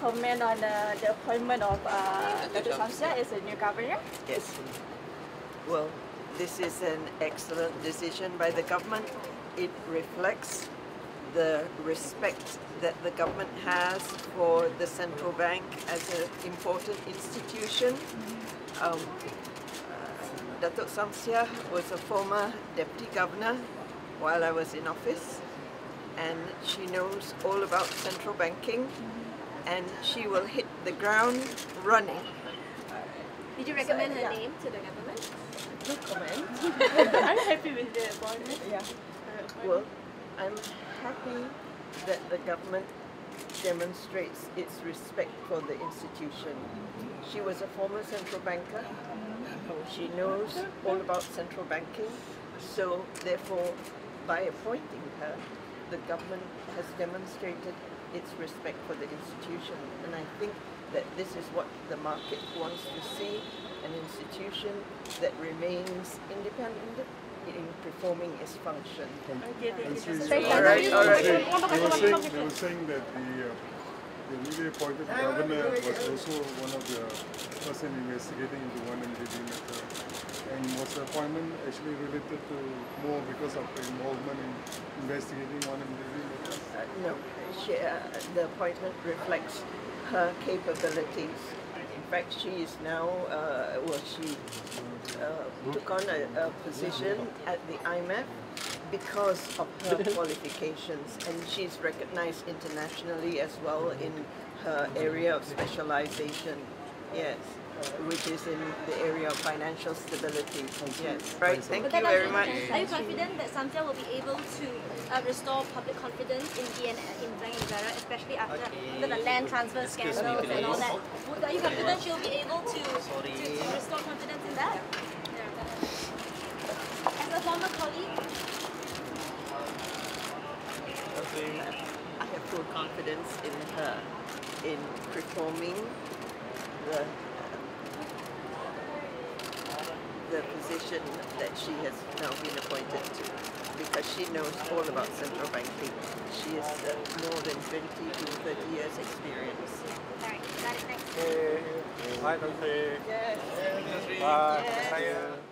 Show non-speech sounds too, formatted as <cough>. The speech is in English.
comment on uh, the appointment of uh, Dr. Shamsiah as a new governor? Yes. Well, this is an excellent decision by the government. It reflects the respect that the government has for the central bank as an important institution. Um, uh, Datuk Shamsiah was a former deputy governor while I was in office and she knows all about central banking mm-hmm. and she will hit the ground running. Did you recommend her name to the government? No comment. <laughs> I'm <laughs> happy with the appointment. Yeah. Uh, well, I'm happy that the government demonstrates its respect for the institution. She was a former central banker. Mm-hmm. She knows all about central banking. So therefore, by appointing her, the government has demonstrated its respect for the institution. And I think that this is what the market wants to see, an institution that remains independent in performing its function. Okay, thank you. Thank Thank you. All right, all right. They were saying, they were saying that the, uh, the newly appointed governor was also one of the person investigating into one MDB matter. And was the appointment actually related to more because of the involvement in investigating one MDB matter? Uh, no, she, uh, the appointment reflects her capabilities. In fact, she is now, uh, well, she uh, took on a, a position at the IMF because of her <laughs> qualifications, and she's recognized internationally as well in her area of specialization. Yes, which is in the area of financial stability. Yes, right. Thank you that very doesn't- much. Are you confident that Shamsiah will be able to uh, restore public confidence in BN in Bank Negara, especially after, after the land transfer scandals and all that? Are you confident she'll be able to, to, to restore confidence in that? As a former colleague, I have full confidence in her in performing the the position that she has now been appointed to because she knows all about central banking. She has uh, more than 20 to 30 years experience. alright, got it, thanks. Hai Tante. Yes. Pak, Yes. saya